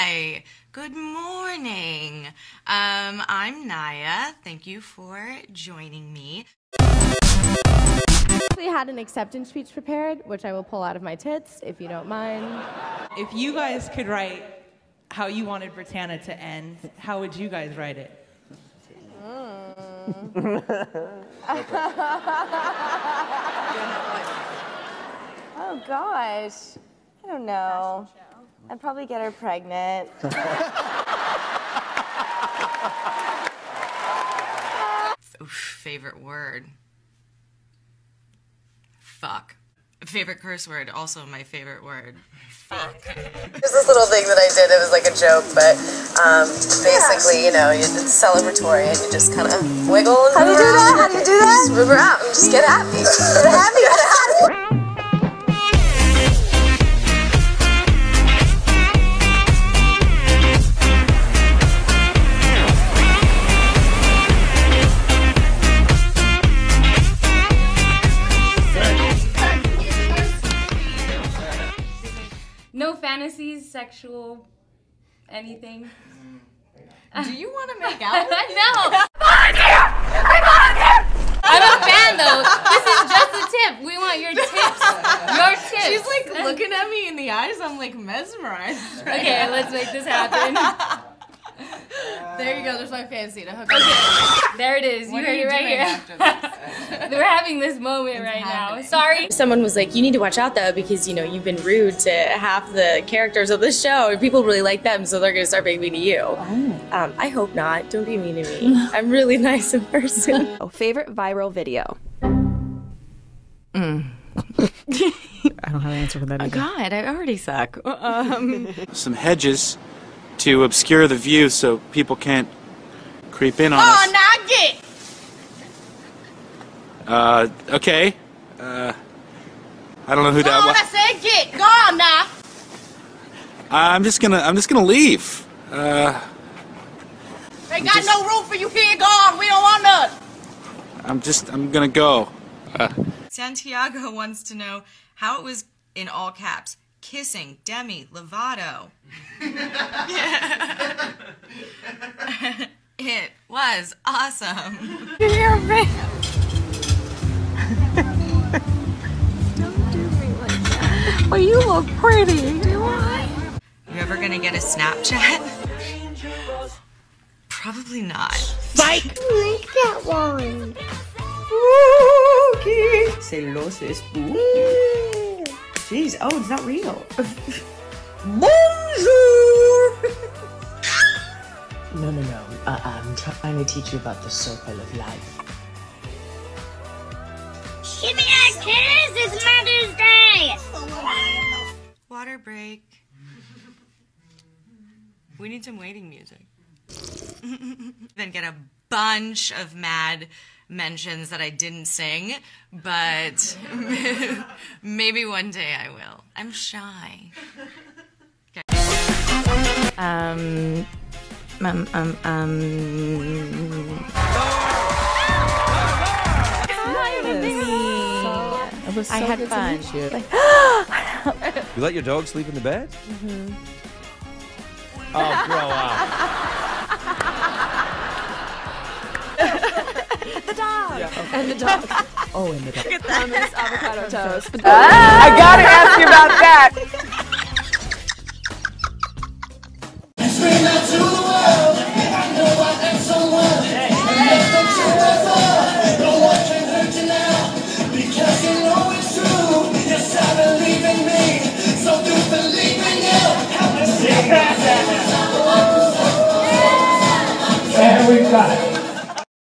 Hi, good morning. Um, I'm Naya. Thank you for joining me. I We had an acceptance speech prepared, which I will pull out of my tits if you don't mind. If you guys could write how you wanted Brittana to end, how would you guys write it? Oh gosh. I don't know. I'd probably get her pregnant. Oof, favorite word. Fuck. Favorite curse word, also my favorite word. Fuck. There's this little thing that I did. It was like a joke, but um, basically, you know, it's celebratory, and you just kind of wiggle. And How do you do that? How do you do that? Just move around and just get happy. Get happy. Get happy. No fantasies, sexual, anything. Mm. Do you want to make out? no. I'm a fan though. This is just a tip. We want your tips. Your tips. She's like looking at me in the eyes. I'm like mesmerized. right Okay, let's make this happen. There you go. There's my fancy to hook up. There it is. You What are heard you it right doing here. after We're having this moment right happening. now. Sorry. someone was like, "You need to watch out though, because you know you've been rude to half the characters of the show, and people really like them, so they're gonna start being mean to you." Um, I hope not. Don't be mean to me. I'm really nice in person. Oh, favorite viral video. I don't have an answer for that. Either. God, I already suck. Um, some hedges to obscure the view so people can't creep in on us. Oh, now get. Uh, okay. Uh, I don't know who that was. I said get. Go on now. I'm just gonna. I'm just gonna leave. Uh, They got no room for you here. Go on. We don't want none. I'm just. I'm gonna go. Uh, Santiago wants to know how it was in all caps. Kissing Demi Lovato. it was awesome. well, you look pretty. You ever gonna get a Snapchat? Probably not. Psych! Like that one. Spooky. Celoso es Jeez, oh, it's not real. Bonjour. no, no, no. Uh, I'm trying to teach you about the circle of life. Give me a kiss! It's Mother's Day! Water break. We need some waiting music. then get a bunch of mad mentions that I didn't sing, but maybe one day I will. I'm shy. Um, um, um, um. I had fun. You let your dog sleep in the bed? Oh, grow up. And the dog. Oh, and the dog. Hummus, avocado toast. I gotta ask you about that.